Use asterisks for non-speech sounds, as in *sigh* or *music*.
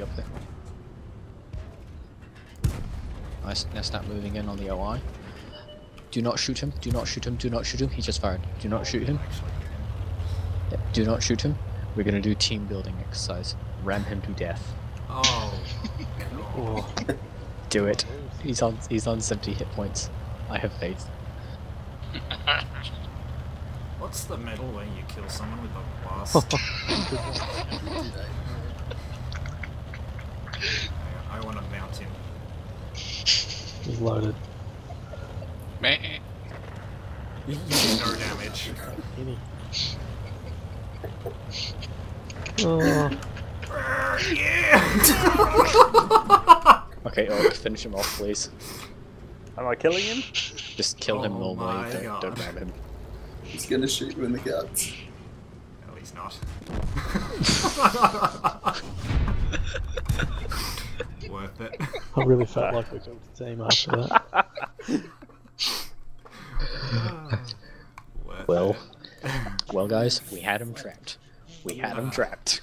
be up there. Nice. Now start moving in on the OI. Do not shoot him. Do not shoot him. Do not shoot him. He just fired. Do not shoot him. Actually, Yeah, Do not shoot him. We're gonna do team building exercise. Ram him to death. oh. Oh, *laughs* Do it. He's on. He's on 70 hit points. I have faith. *laughs* What's the medal when you kill someone with a blast? *laughs* I, I want to mount him. he's loaded. Man. You, you do no damage. Any. Oh, yeah! Okay, Orc, finish him off, please. Am I killing him? Just kill him Oh my normally. Don't, God. don't ram him. He's gonna shoot you in the guts. no, he's not. *laughs* *laughs* Worth it. *laughs* I really felt like we took the team after that. *laughs* Well, well, guys, we had him trapped. We had him trapped.